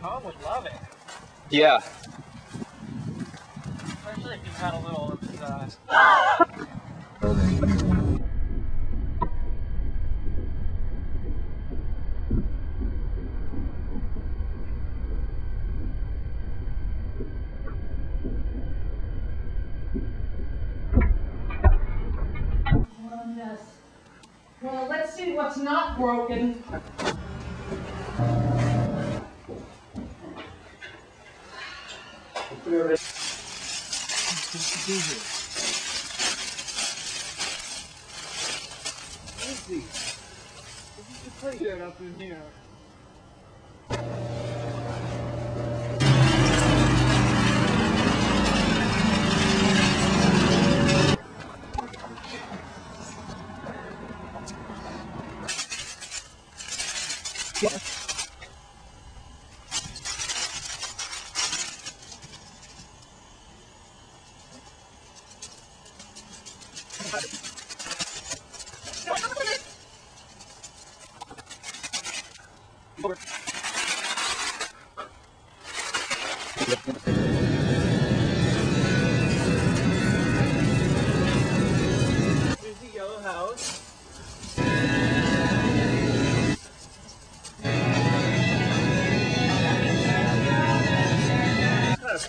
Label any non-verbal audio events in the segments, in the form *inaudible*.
Tom would love it. Yeah. Especially if you had a little of his, uh, What a mess. Well, let's see what's not broken. Easy. This is pretty good up in here.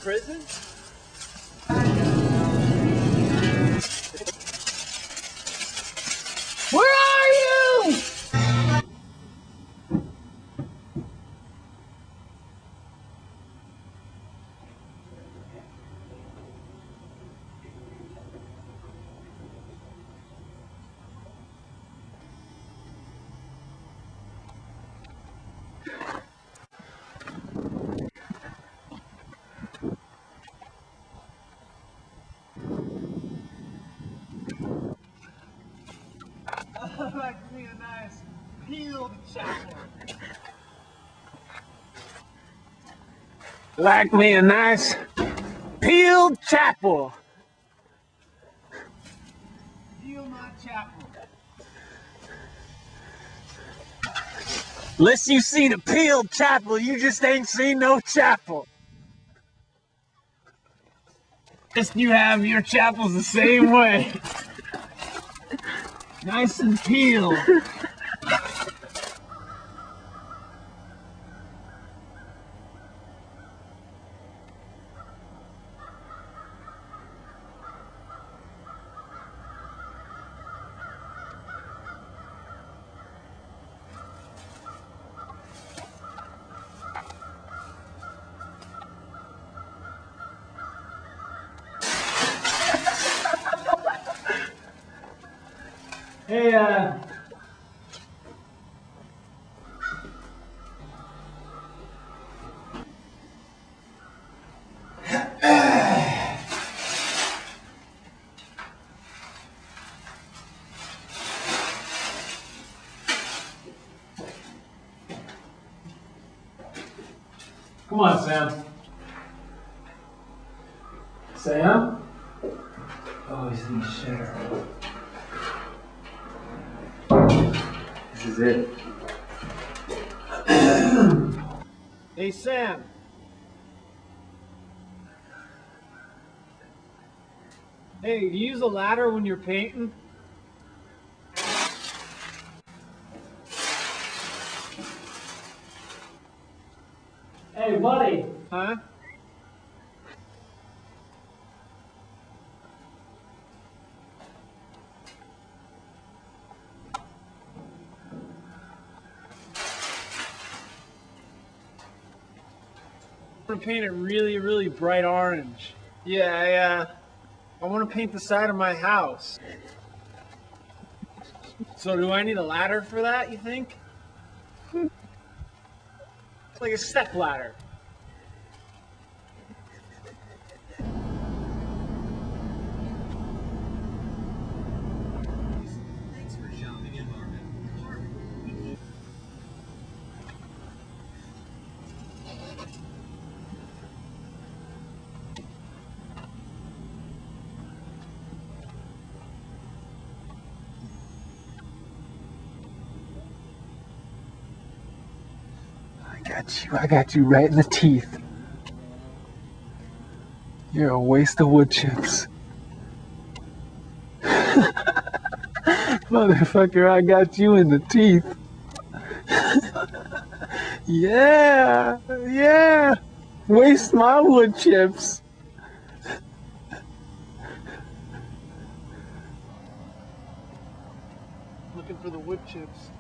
Prison? Like me a nice peeled chapel. Peel my chapel. Unless you see a peeled chapel, you just ain't seen no chapel. Just you have your chapels the same way. *laughs* nice and peeled. Come on, Sam. Sam? Oh, he's in the shitter. This is it. hey, Sam. Hey, do you use a ladder when you're painting? Hey, buddy. Huh? I want to paint it really, really bright orange. Yeah, I, uh, I want to paint the side of my house. So do I need a ladder for that, you think? Like a step ladder. I got you. Right in the teeth. You're a waste of wood chips. *laughs* Motherfucker, I got you in the teeth. *laughs* yeah, yeah. Waste my wood chips. Looking for the wood chips.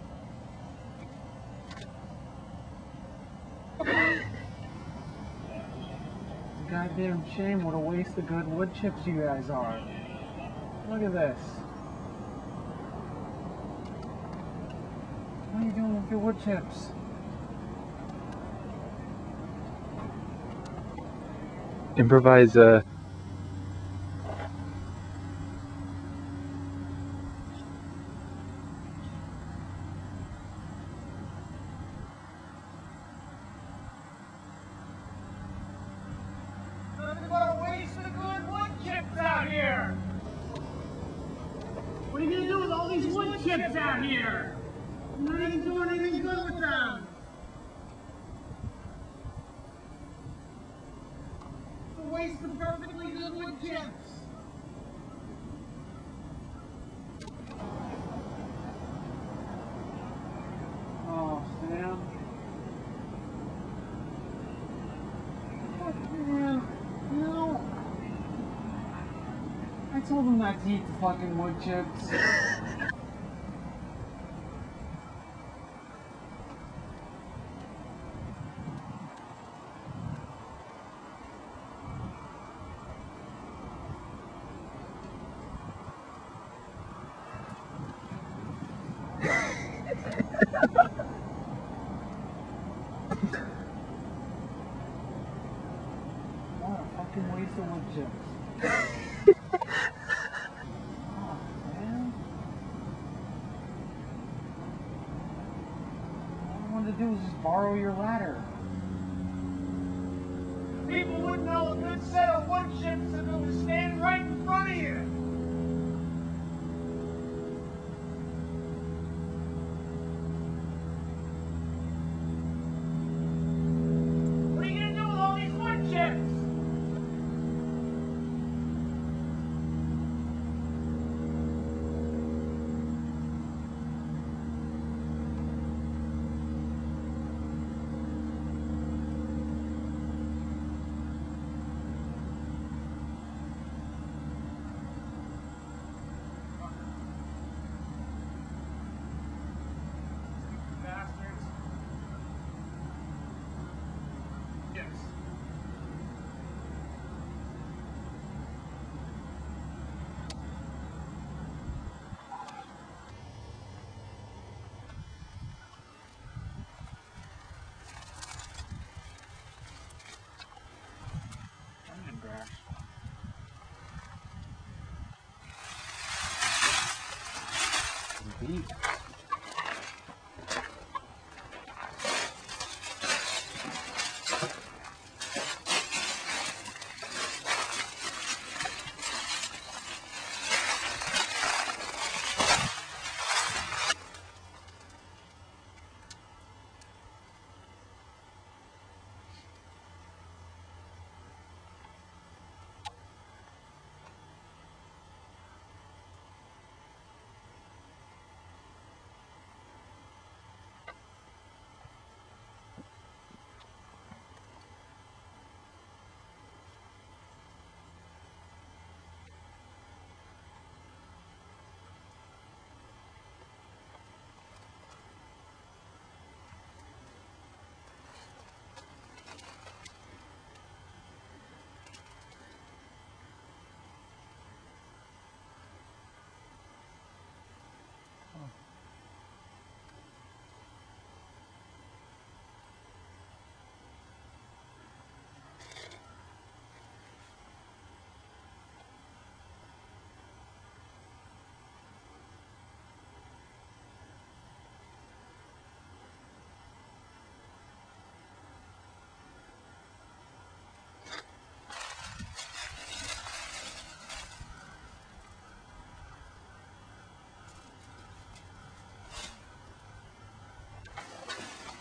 A goddamn shame what a waste of good wood chips you guys are. Look at this. What are you doing with your wood chips? Improvise uh Nothing but a waste of good wood chips out here. What are you gonna do with all these wood chips out here? You're not even doing anything good with them. It's a waste of perfectly good wood chips. Oh, Sam. Fuck, man. No. I told him not to eat fucking wood chips. Fucking waste of wood chips. oh, man. All I wanted to do was just your ladder. People wouldn't know a good set of wood chips if it was standing right in front of you. What are you gonna do with all these wood chips? Bastards. Yes. Grass.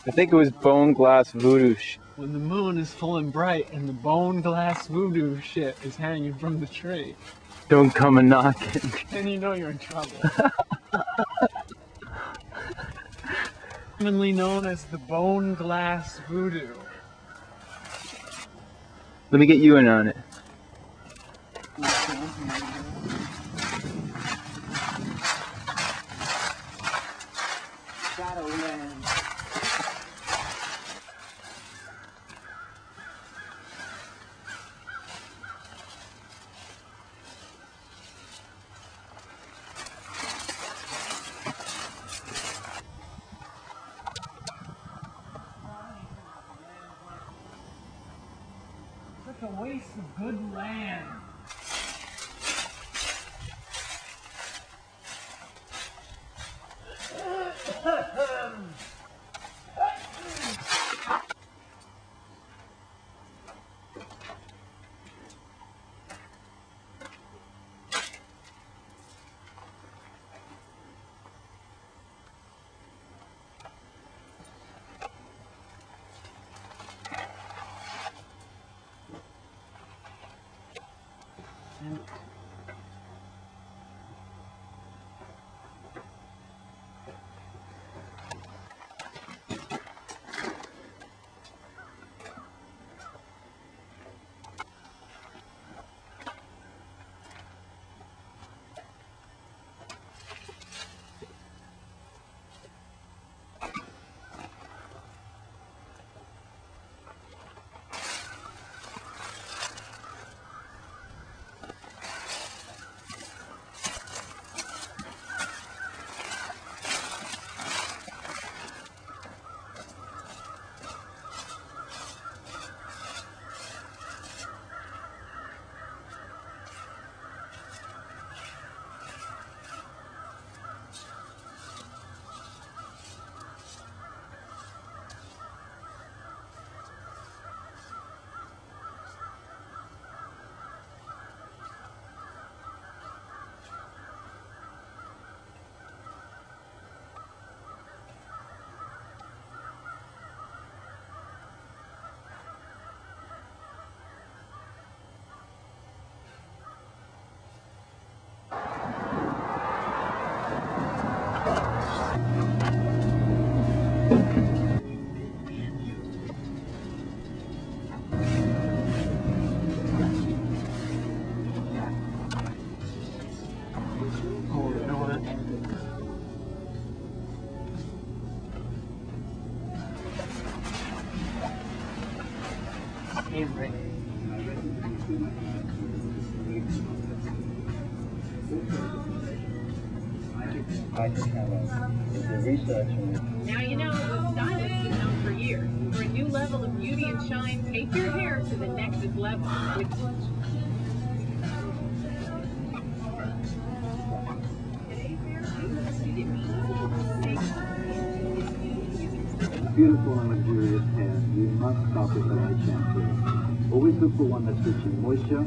I think it was bone glass voodoo. Sh- When the moon is full and bright and the bone glass voodoo shit is hanging from the tree, Don't come a knocking. *laughs* then you know you're in trouble. *laughs* Commonly known as the bone glass voodoo. Let me get you in on it. Waste of good land. And shine, take your hair to the next level. Beautiful and luxurious hair, you must start with the right shampoo. Always look for one that's rich in moisture,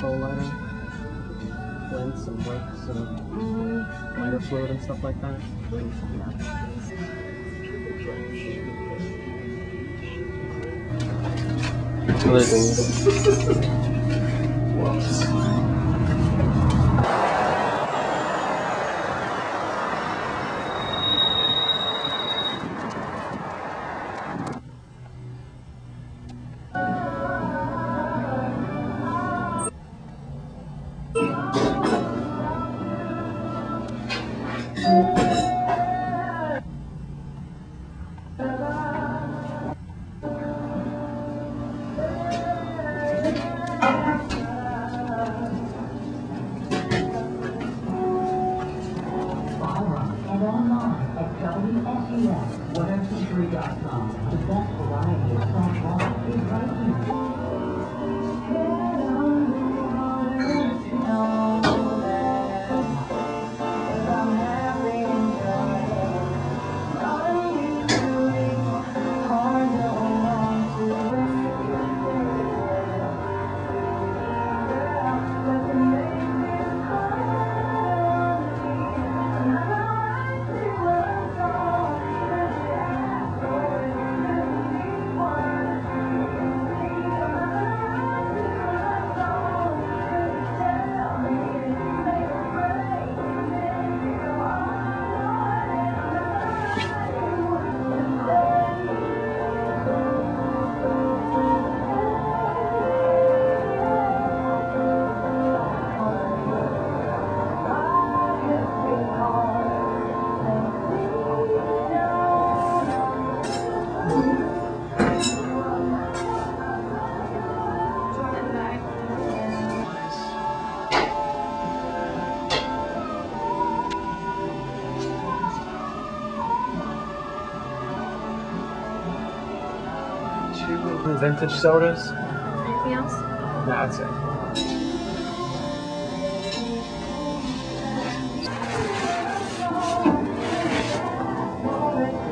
Bow lighting, blends and works and mm-hmm. lighter fluid and stuff like that. And vintage sodas. Anything else? That's it.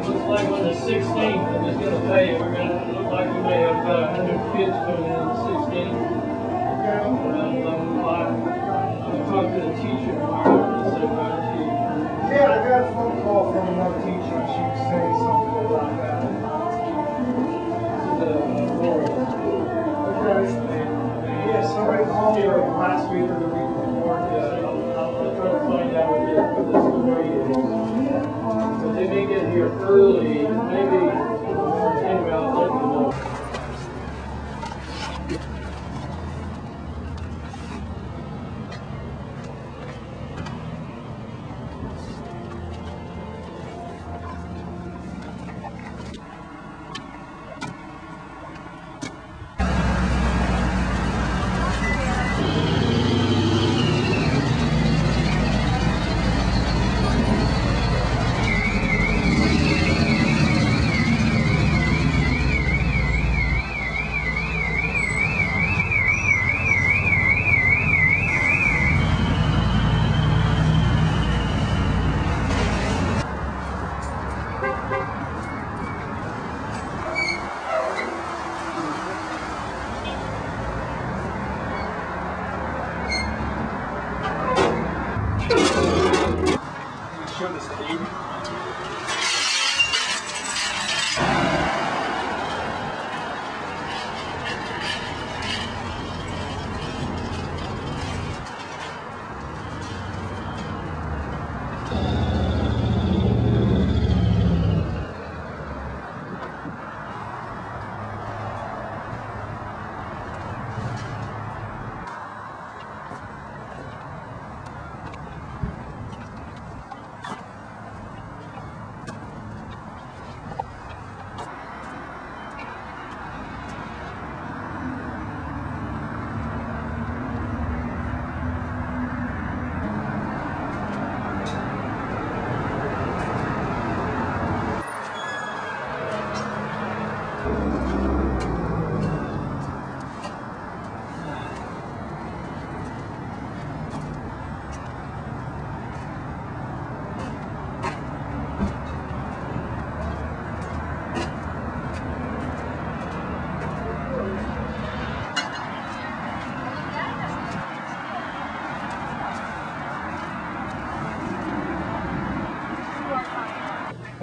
Looks like on the sixteenth, I'm just gonna tell you, we're gonna, look like we may have uh, hundred kids coming in on the sixteenth. Around eleven o'clock. I'll talk to the teacher tomorrow, and say about you. Yeah, I got a phone call from another teacher. She was saying something about that. Called me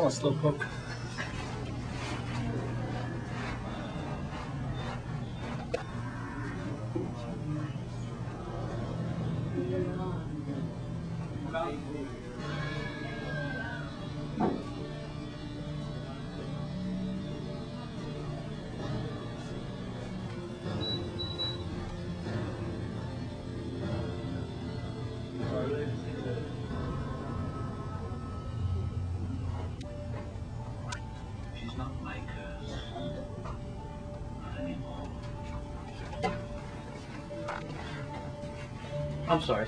Oh, slowpoke. I'm sorry.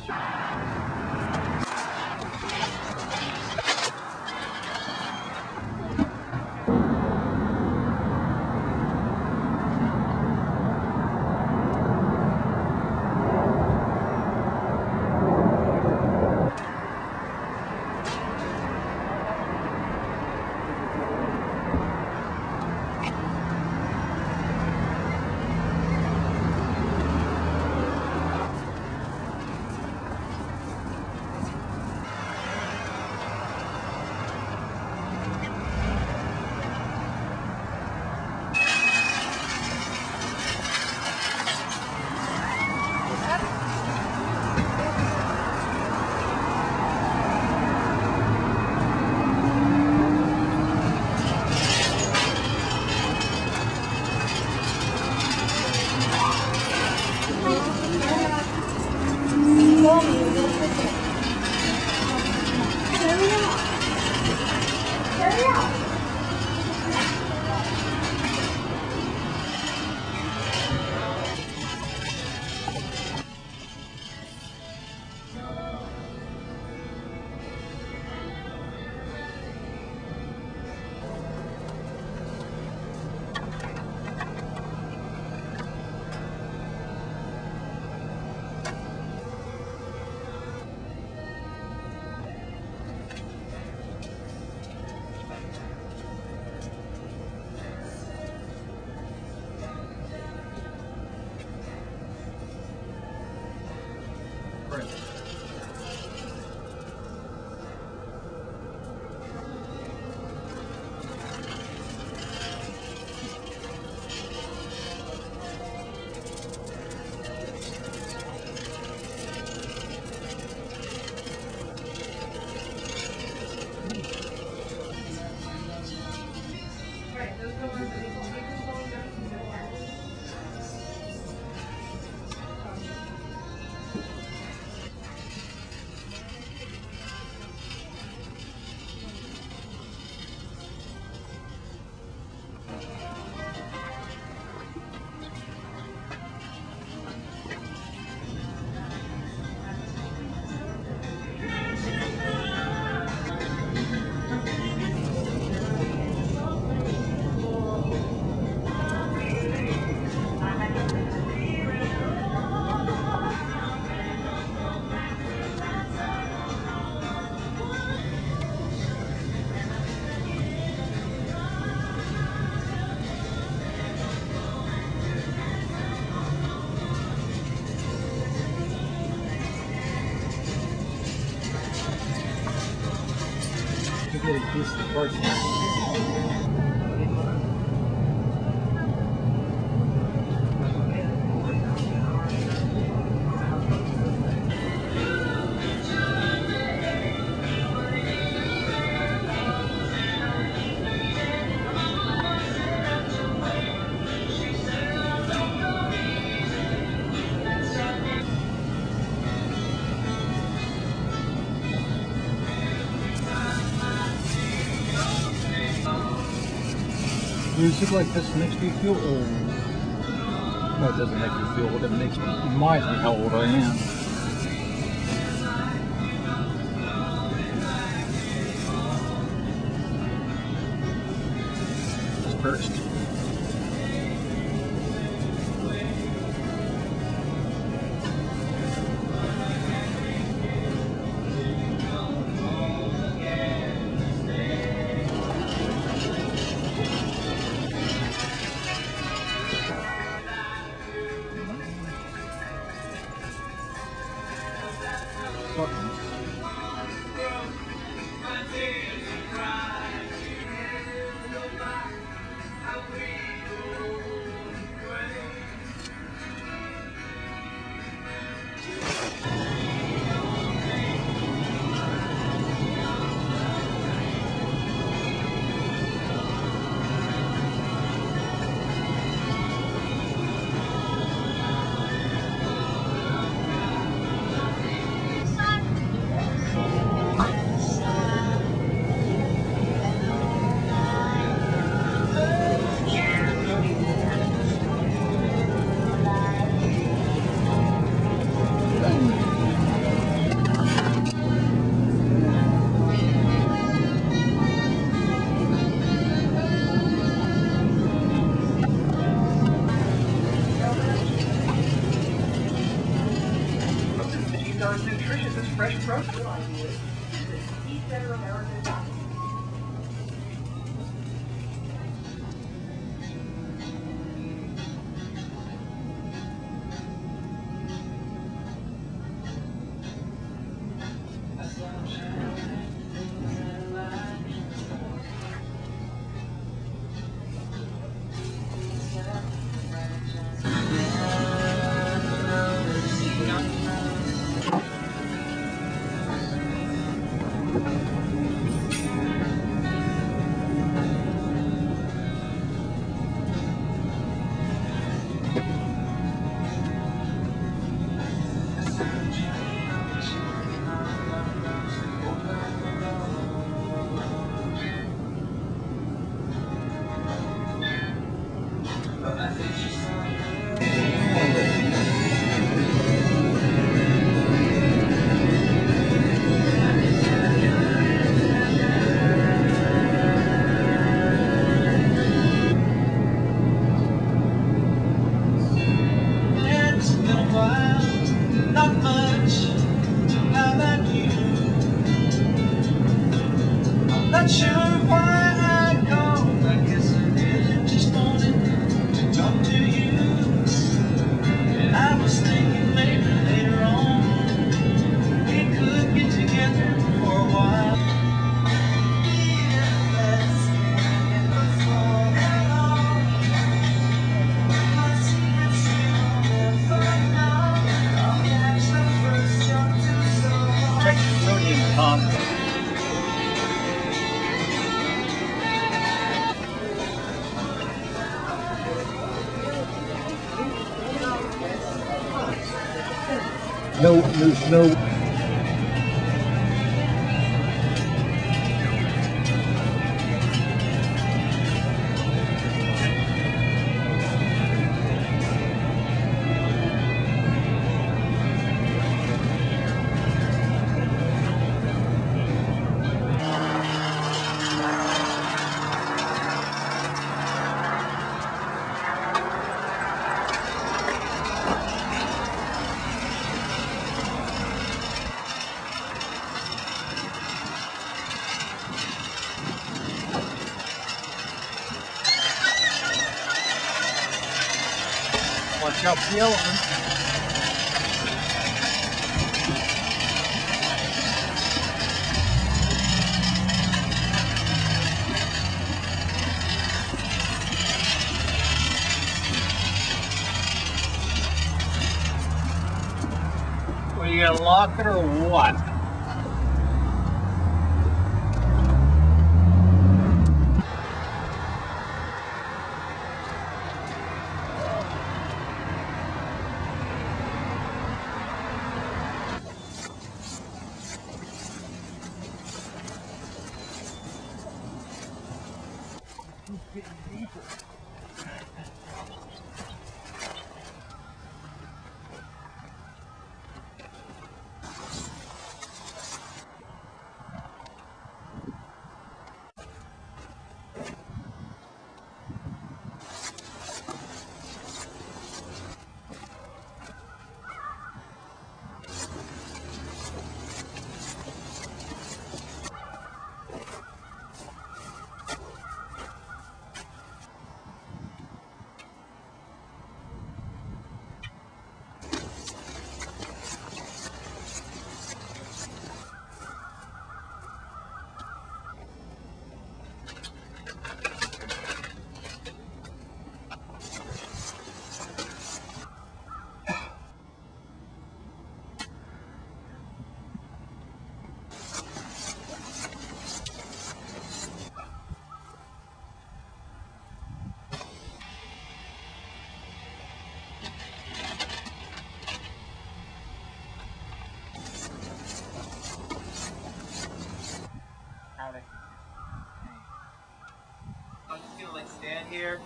Music like this makes me feel uh, old. No, it doesn't make me feel old. It makes me reminds me how old I am. Que perigo! Stand here,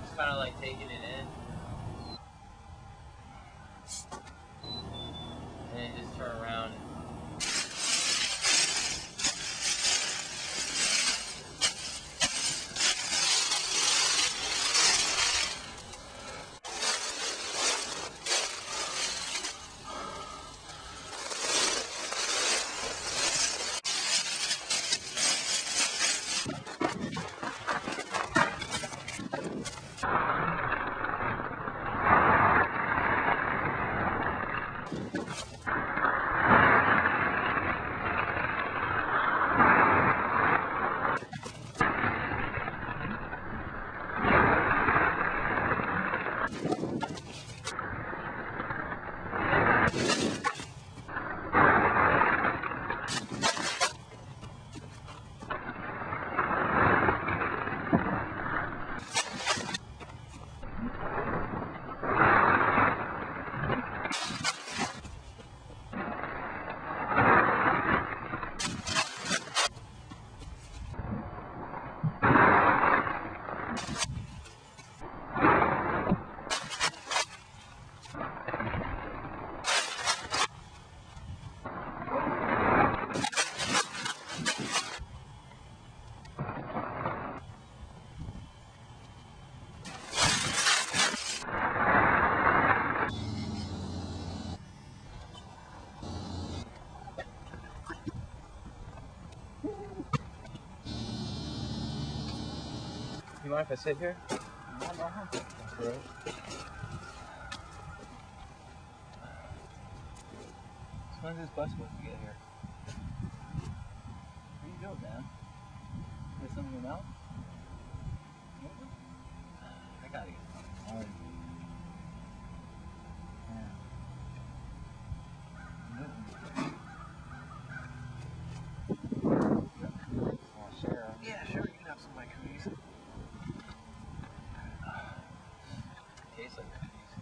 just kind of like taking it in, and then just turn around. You mind if I sit here? Alright. So when's this bus supposed to get here? Where you doing, man? Is something in your mouth? I gotta get something. Alright. Yeah, sure, you can have some of my cookies. Tastes like cookies.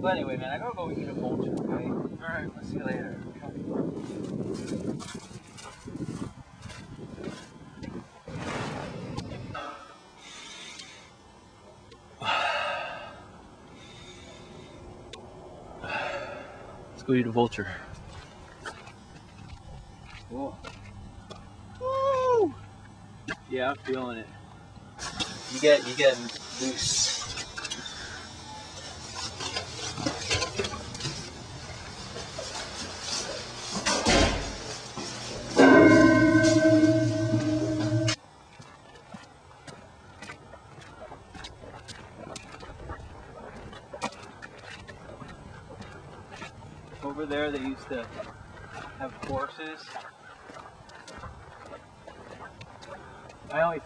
But anyway, man, I gotta go eat a vulture, okay? Alright, I'll see you later. Let's go eat a vulture. Cool. Woo! Yeah, I'm feeling it. You get you get loose.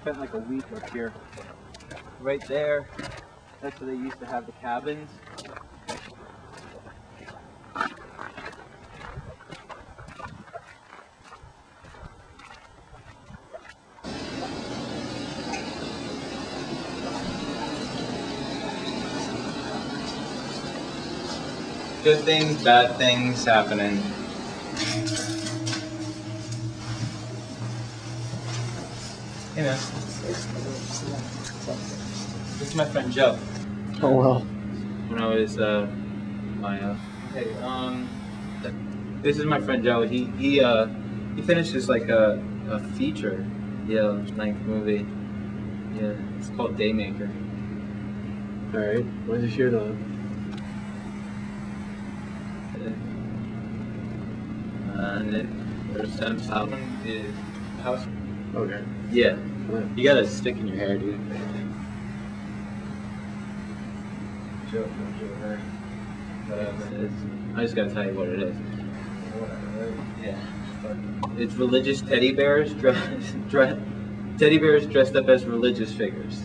Spent like a week up here. Right there, That's where they used to have the cabins. Good things, bad things happening. Hey. This is my friend Joe. Oh well. When I was uh my uh hey, um this is my friend Joe. He he uh he finished this like a a feature, yeah, length movie. Yeah, it's called Daymaker. Alright. When's the shoot on? And it, there's some Salmon, the house. Okay. Yeah. You got a stick in your hair, dude. Joe, Joe, But um, I just gotta tell you what it is. Yeah. It's religious teddy bears dressed, *laughs* dress, teddy bears dressed up as religious figures.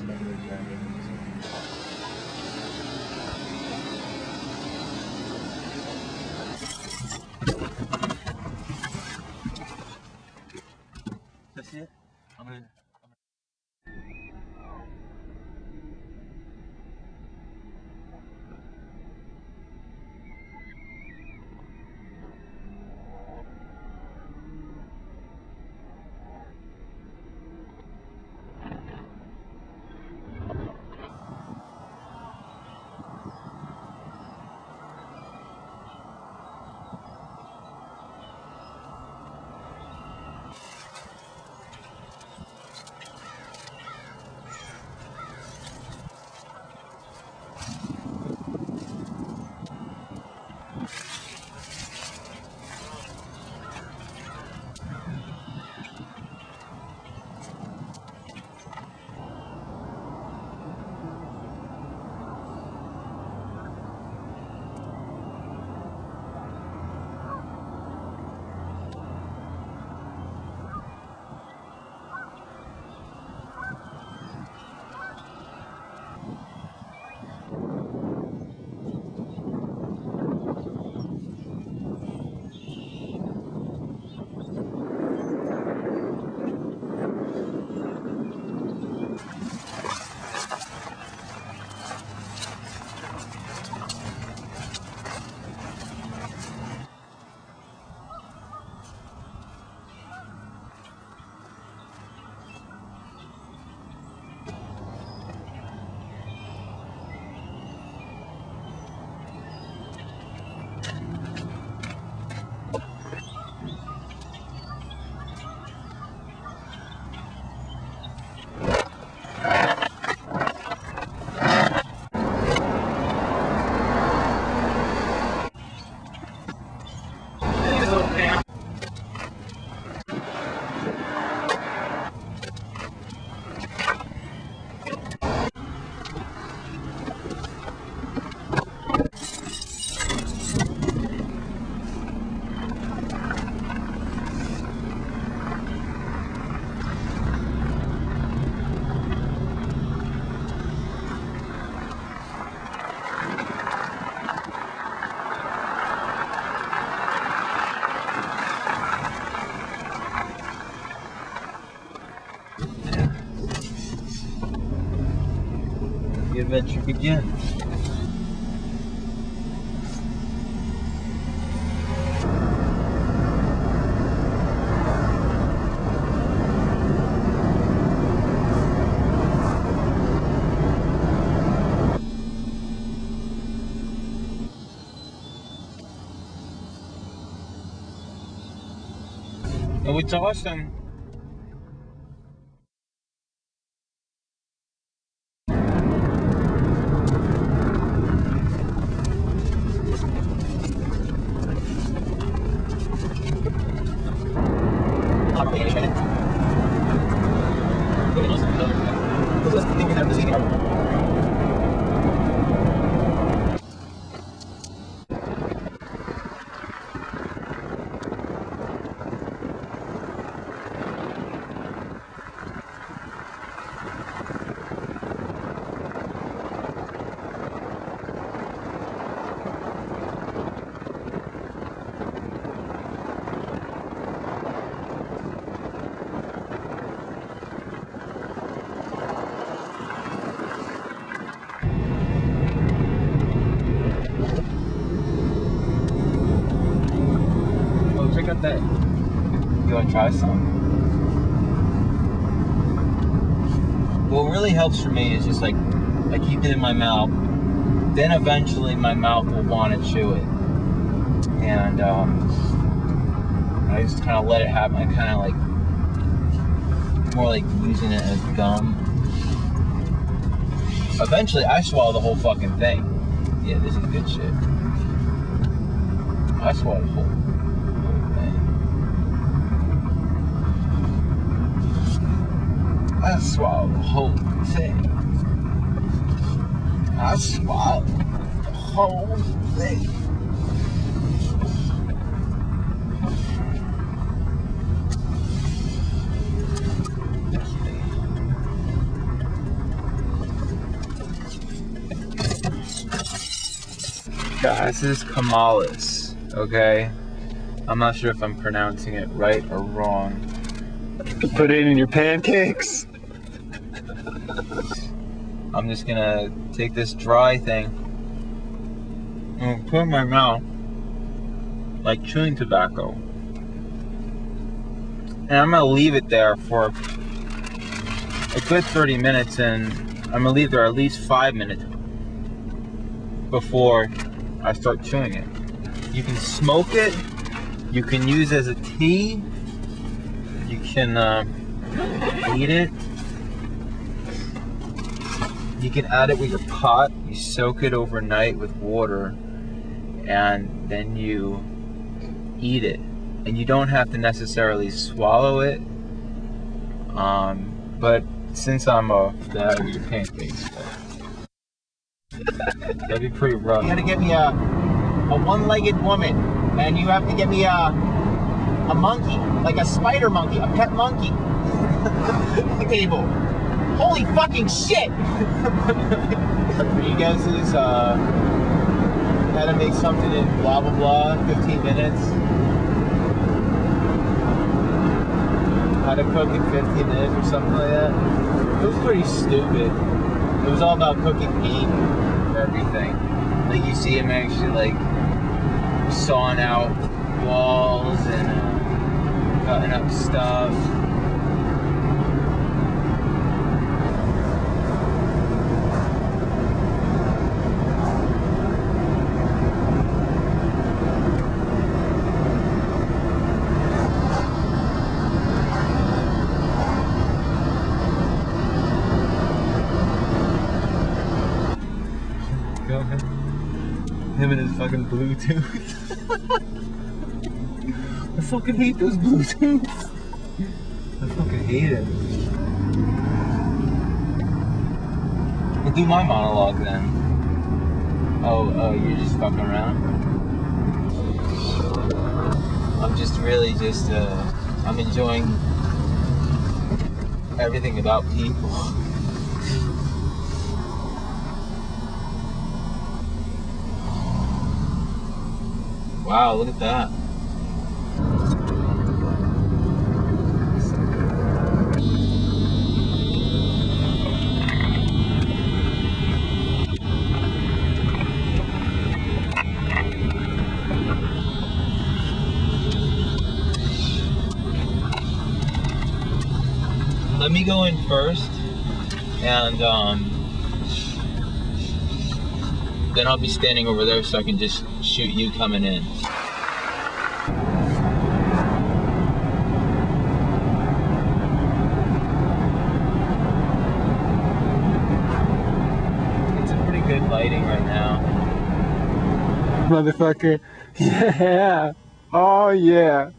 The adventure begins. Oh, cosas que te helps for me is just like I keep it in my mouth. Then eventually my mouth will want to chew it, and um, I just kind of let it happen. I kind of like more like using it as gum. Eventually, I swallow the whole fucking thing. Yeah, this is good shit. I swallow the whole, thing. I swallow the whole thing. I swallow the whole thing. Guys, this is Kamalis, okay? I'm not sure if I'm pronouncing it right or wrong. Put it in your pancakes. I'm just gonna take this dry thing and put it in my mouth like chewing tobacco. And I'm gonna leave it there for a good 30 minutes and I'm gonna leave there at least five minutes before I start chewing it. You can smoke it, you can use as a tea, you can uh, eat it. You can add it with your pot. You soak it overnight with water, and then you eat it. And you don't have to necessarily swallow it. Um, but since I'm a that with your pancakes, *laughs* that'd be pretty rough. You gotta get me a a one-legged woman, and you have to get me a a monkey, like a spider monkey, a pet monkey. *laughs* Table. Holy fucking shit! Three guesses. Uh, how to make something in blah blah blah. 15 minutes. How to cook in 15 minutes or something like that. It was pretty stupid. It was all about cooking meat or everything. Like you see him actually like sawing out walls and uh, cutting up stuff. Go ahead. Him and his fucking Bluetooth. I fucking hate those Bluetooths. I fucking hate it. Well, do my monologue then. Oh, oh, you're just fucking around? I'm just really just, uh, I'm enjoying everything about people. Wow, look at that. Let me go in first, and um, then I'll be standing over there so I can just shoot you coming in. It's a pretty good lighting right now. Motherfucker. *laughs* Yeah. Oh yeah.